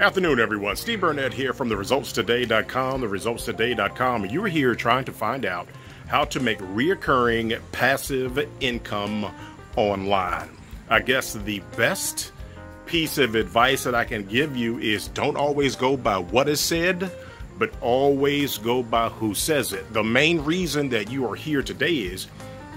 Afternoon, everyone. Steve Burnett here from theresultstoday.com, theresultstoday.com. You're here trying to find out how to make reoccurring passive income online. I guess the best piece of advice that I can give you is don't always go by what is said, but always go by who says it. The main reason that you are here today is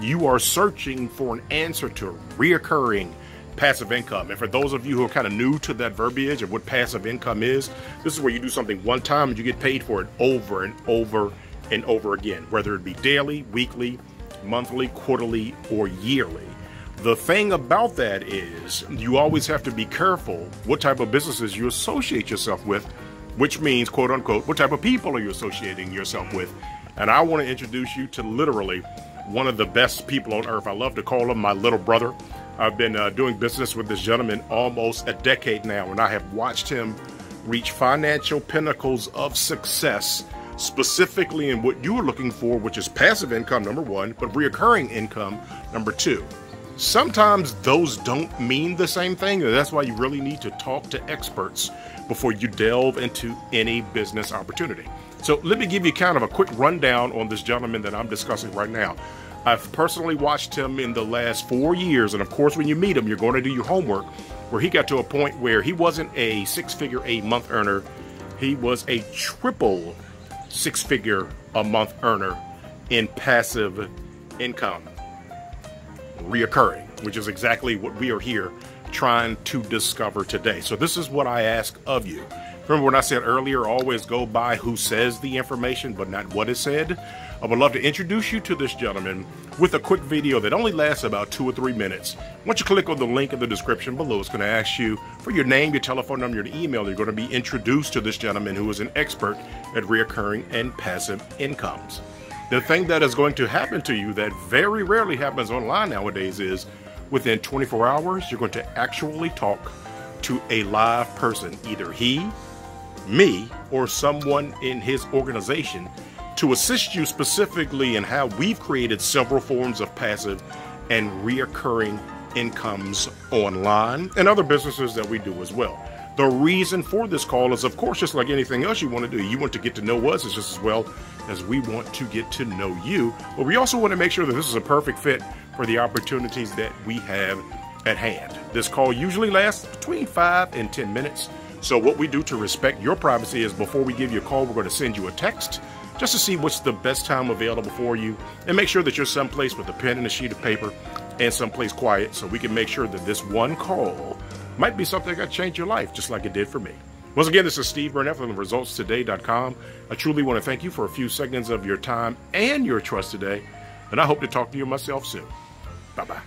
you are searching for an answer to reoccurring passive income. And for those of you who are kind of new to that verbiage of what passive income is, this is where you do something one time and you get paid for it over and over and over again, whether it be daily, weekly, monthly, quarterly, or yearly. The thing about that is you always have to be careful what type of businesses you associate yourself with, which means, quote unquote, what type of people are you associating yourself with. And I want to introduce you to literally one of the best people on earth. I love to call him my little brother. I've been uh, doing business with this gentleman almost a decade now, and I have watched him reach financial pinnacles of success, specifically in what you are looking for, which is passive income, number one, but reoccurring income, number two. Sometimes those don't mean the same thing, and that's why you really need to talk to experts before you delve into any business opportunity. So, let me give you kind of a quick rundown on this gentleman that I'm discussing right now. I've personally watched him in the last four years, and of course, when you meet him, you're going to do your homework. Where he got to a point where he wasn't a six figure a month earner, he was a triple six figure a month earner in passive income, reoccurring, which is exactly what we are here trying to discover today. So, this is what I ask of you. Remember when I said earlier, always go by who says the information, but not what is said? I would love to introduce you to this gentleman with a quick video that only lasts about two or three minutes. Once you click on the link in the description below, it's going to ask you for your name, your telephone number, your email. You're going to be introduced to this gentleman who is an expert at reoccurring and passive incomes. The thing that is going to happen to you that very rarely happens online nowadays is within 24 hours, you're going to actually talk to a live person, either he me or someone in his organization to assist you specifically in how we've created several forms of passive and reoccurring incomes online and other businesses that we do as well. The reason for this call is, of course, just like anything else you want to do, you want to get to know us just as well as we want to get to know you. But we also want to make sure that this is a perfect fit for the opportunities that we have at hand. This call usually lasts between five and 10 minutes. So what we do to respect your privacy is before we give you a call, we're going to send you a text just to see what's the best time available for you and make sure that you're someplace with a pen and a sheet of paper and someplace quiet so we can make sure that this one call might be something that change your life just like it did for me. Once again, this is Steve Burnett from resultstoday.com. I truly want to thank you for a few seconds of your time and your trust today, and I hope to talk to you myself soon. Bye bye.